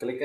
klik